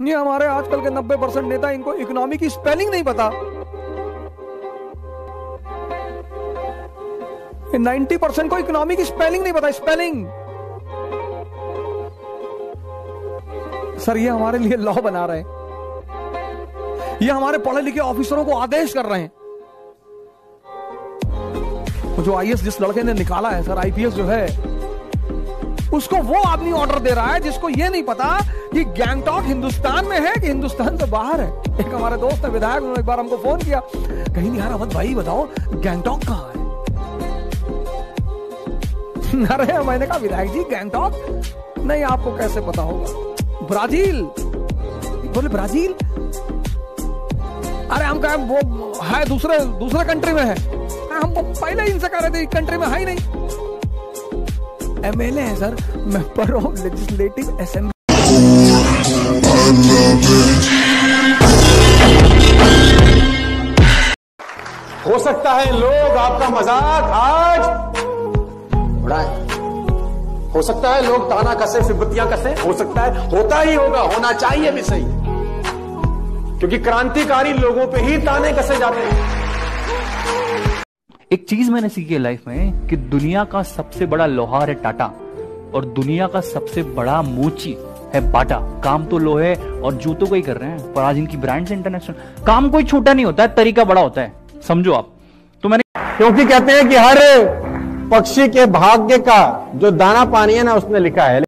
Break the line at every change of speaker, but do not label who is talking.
ये हमारे आजकल के 90 परसेंट नेता, इनको इकोनॉमी की स्पेलिंग नहीं पता। ये 90 परसेंट को इकोनॉमी की स्पेलिंग नहीं पता स्पेलिंग सर, ये हमारे लिए लॉ बना रहे हैं। ये हमारे पढ़े लिखे ऑफिसरों को आदेश कर रहे हैं। जो आईएएस जिस लड़के ने निकाला है, सर आईपीएस जो है उसको वो आदमी ऑर्डर दे रहा है जिसको ये नहीं पता कि गैंगटॉक हिंदुस्तान में है कि हिंदुस्तान से बाहर है। एक हमारे दोस्त है, विधायक, उन्होंने एक बार हमको फ़ोन किया। कहीं यार अवध भाई, बताओ गैंगटॉक कहाँ है? अरे, मैंने कहा, विधायक जी गैंगटॉक नहीं, आपको कैसे पता होगा? ब्राज़ील। बोले, ब्राज़ील? अरे, हम कहा, वो है, दूसरे दूसरे कंट्री में है। हम पहले इनसे कह रहे थे कंट्री में है ही नहीं। एमएलए है, sir. Member of legislative assembly
हो सकता है लोग आपका मज़ाक आज उड़ाए। हो सकता है लोग ताना कसे सिब्बतियाँ कसे। हो सकता है, होता ही होगा, होना चाहिए भी सही। क्योंकि क्रांतिकारी लोगों पे ही ताने कसे जाते हैं।
चीज़ मैंने सीखी है लाइफ में कि दुनिया का सबसे बड़ा लोहार है टाटा और दुनिया का सबसे बड़ा मोची है बाटा। काम तो लोहे और जूतों का ही कर रहे हैं, पर आज इनकी ब्रांड्स इंटरनेशनल काम कोई छोटा नहीं होता है, तरीका बड़ा होता है। समझो आप। तो मैंने
क्योंकि कहते हैं कि हर पक्षी के भाग्य का जो दाना पानी है ना उसने लिखा है।